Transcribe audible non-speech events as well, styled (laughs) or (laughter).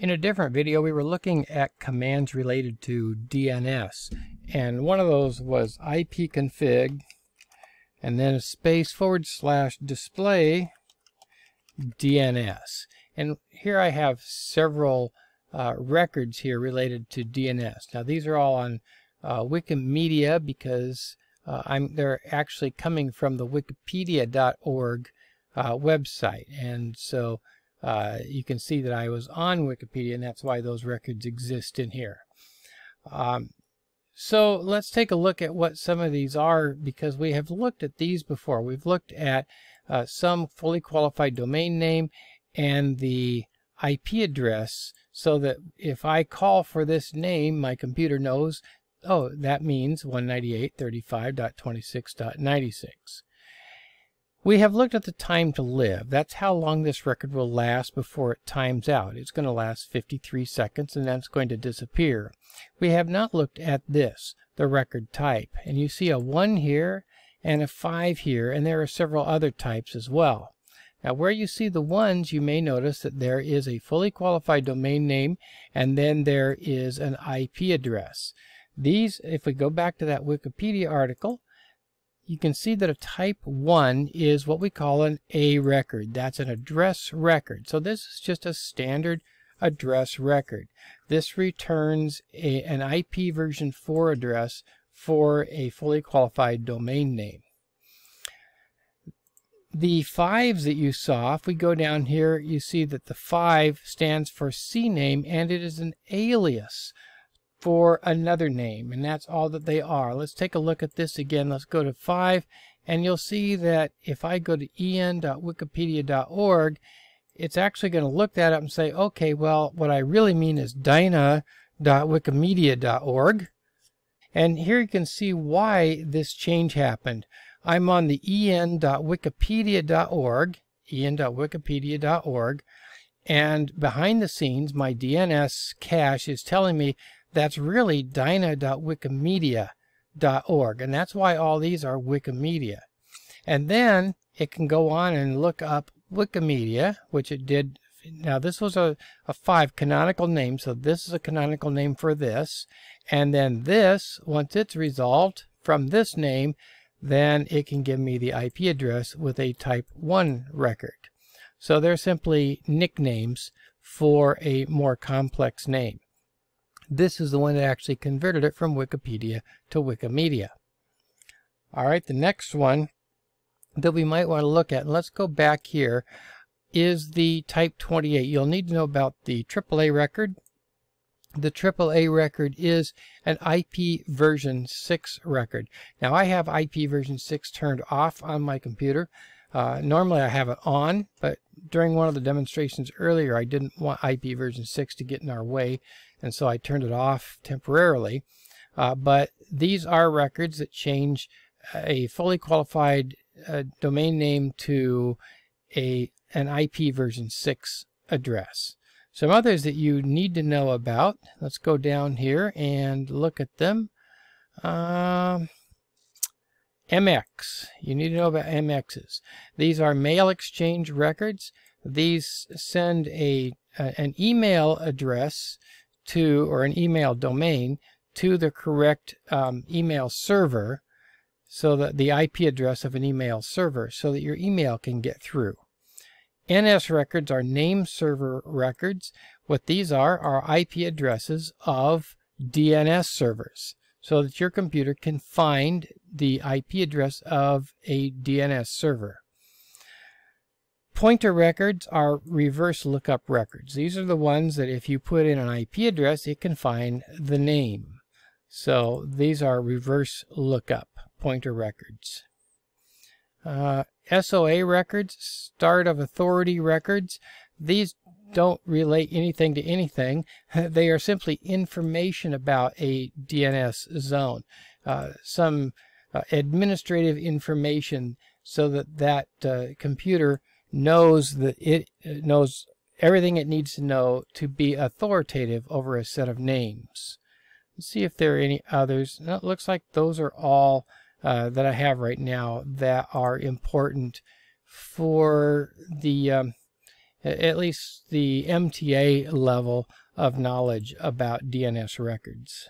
In a different video, we were looking at commands related to DNS. And one of those was ipconfig and then a space forward slash display DNS. And here I have several uh, records here related to DNS. Now these are all on uh, Wikimedia because uh, I'm they're actually coming from the wikipedia.org uh, website. And so uh, you can see that I was on Wikipedia and that's why those records exist in here. Um, so let's take a look at what some of these are because we have looked at these before. We've looked at uh, some fully qualified domain name and the IP address so that if I call for this name, my computer knows, oh, that means 198.35.26.96. We have looked at the time to live. That's how long this record will last before it times out. It's going to last 53 seconds and then it's going to disappear. We have not looked at this, the record type. And you see a 1 here and a 5 here, and there are several other types as well. Now where you see the ones, you may notice that there is a fully qualified domain name and then there is an IP address. These, if we go back to that Wikipedia article, you can see that a type 1 is what we call an A record. That's an address record. So this is just a standard address record. This returns a, an IP version 4 address for a fully qualified domain name. The fives that you saw, if we go down here, you see that the 5 stands for CNAME and it is an alias for another name, and that's all that they are. Let's take a look at this again. Let's go to 5, and you'll see that if I go to en.wikipedia.org, it's actually going to look that up and say, okay, well, what I really mean is dyna.wikimedia.org. And here you can see why this change happened. I'm on the en.wikipedia.org, en.wikipedia.org, and behind the scenes, my DNS cache is telling me that's really dyna.wikimedia.org. And that's why all these are Wikimedia. And then it can go on and look up Wikimedia, which it did. Now this was a, a five canonical name, so this is a canonical name for this. And then this, once it's resolved from this name, then it can give me the IP address with a type 1 record. So they're simply nicknames for a more complex name. This is the one that actually converted it from Wikipedia to Wikimedia. All right, the next one that we might want to look at, and let's go back here, is the Type 28. You'll need to know about the AAA record. The AAA record is an IP version 6 record. Now I have IP version 6 turned off on my computer. Uh, normally I have it on, but during one of the demonstrations earlier I didn't want IP version 6 to get in our way and so I turned it off temporarily. Uh, but these are records that change a fully qualified uh, domain name to a an IP version 6 address. Some others that you need to know about, let's go down here and look at them. Um, MX, you need to know about MXs. These are mail exchange records. These send a, a an email address to, or an email domain, to the correct um, email server, so that the IP address of an email server, so that your email can get through. NS records are name server records. What these are are IP addresses of DNS servers so that your computer can find the IP address of a DNS server. Pointer records are reverse lookup records. These are the ones that if you put in an IP address, it can find the name. So these are reverse lookup pointer records. Uh, SOA records, start of authority records, these don't relate anything to anything. (laughs) They are simply information about a DNS zone. Uh, some uh, administrative information so that that uh, computer knows that it knows everything it needs to know to be authoritative over a set of names. Let's see if there are any others. it looks like those are all uh, that I have right now that are important for the um, at least the MTA level of knowledge about DNS records.